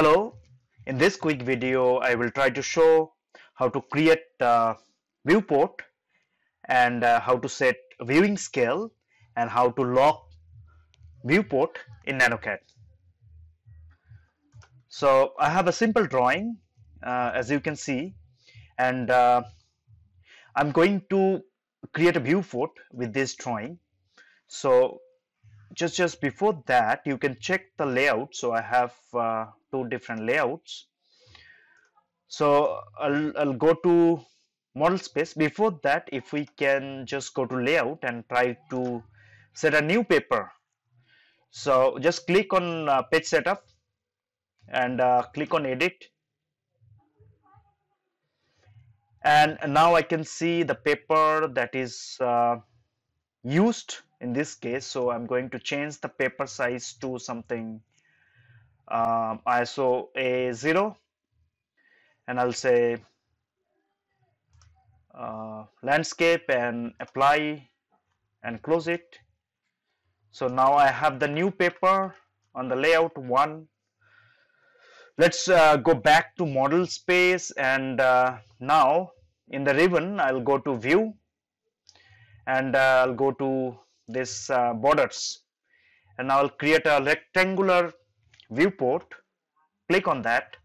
Hello, in this quick video I will try to show how to create a viewport and uh, how to set viewing scale and how to lock viewport in NanoCAD. So I have a simple drawing uh, as you can see and uh, I'm going to create a viewport with this drawing. So just just before that you can check the layout so I have uh, two different layouts. So I'll, I'll go to model space. Before that if we can just go to layout and try to set a new paper. So just click on uh, page setup and uh, click on edit. And now I can see the paper that is uh, used in this case. So I'm going to change the paper size to something um, ISO A0 and I'll say uh, landscape and apply and close it. So now I have the new paper on the layout one. Let's uh, go back to model space and uh, now in the ribbon I'll go to view and uh, I'll go to this uh, borders. And I'll create a rectangular viewport click on that.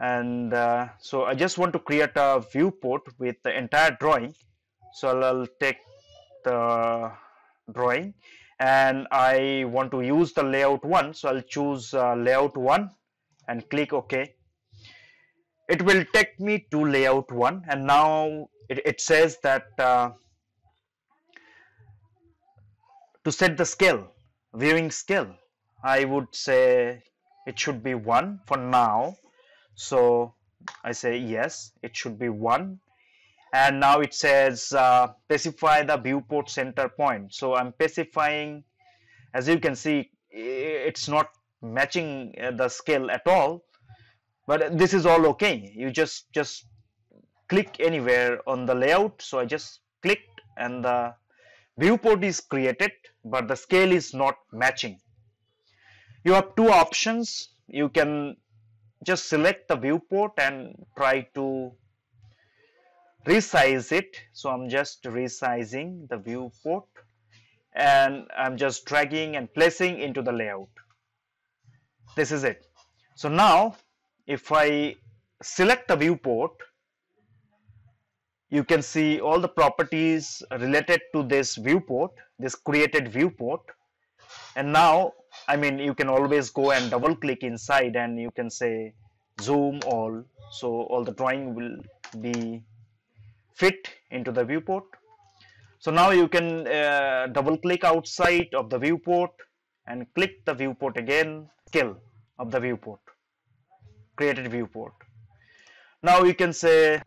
And uh, so I just want to create a viewport with the entire drawing. So I'll, I'll take the drawing and I want to use the layout one. So I'll choose uh, layout one and click OK. It will take me to layout one. And now it, it says that uh, to set the scale viewing scale I would say it should be 1 for now. So I say yes it should be 1 and now it says uh, specify the viewport center point. So I'm specifying as you can see it's not matching uh, the scale at all. But this is all okay. You just just click anywhere on the layout. So I just clicked and the viewport is created but the scale is not matching you have two options. You can just select the viewport and try to resize it. So I'm just resizing the viewport and I'm just dragging and placing into the layout. This is it. So now if I select the viewport you can see all the properties related to this viewport this created viewport and now I mean you can always go and double click inside and you can say zoom all. So all the drawing will be fit into the viewport. So now you can uh, double click outside of the viewport and click the viewport again scale of the viewport created viewport. Now you can say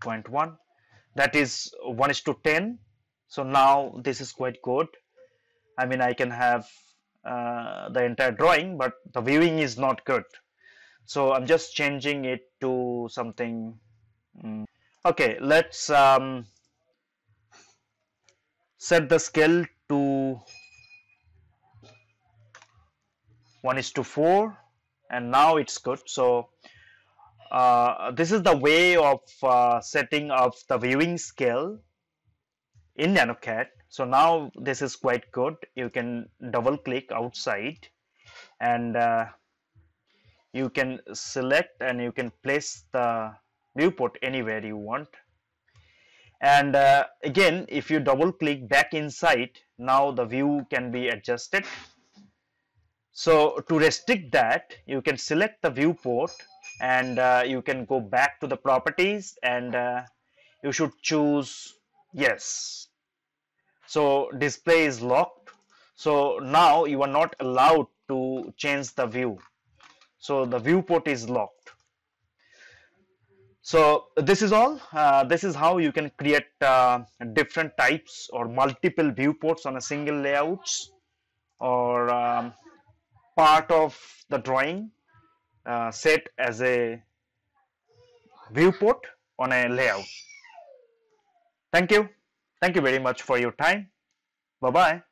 0.1 that is 1 is to 10 so now this is quite good I mean I can have uh, the entire drawing but the viewing is not good so I'm just changing it to something mm. okay let's um, set the scale to 1 is to 4 and now it's good so uh, this is the way of uh, setting of the viewing scale in NanoCAD. So now this is quite good. You can double click outside and uh, you can select and you can place the viewport anywhere you want. And uh, again, if you double click back inside, now the view can be adjusted. So to restrict that, you can select the viewport and uh, you can go back to the properties and uh, you should choose yes so display is locked so now you are not allowed to change the view so the viewport is locked so this is all uh, this is how you can create uh, different types or multiple viewports on a single layouts or um, part of the drawing uh, set as a viewport on a layout. Thank you. Thank you very much for your time. Bye-bye.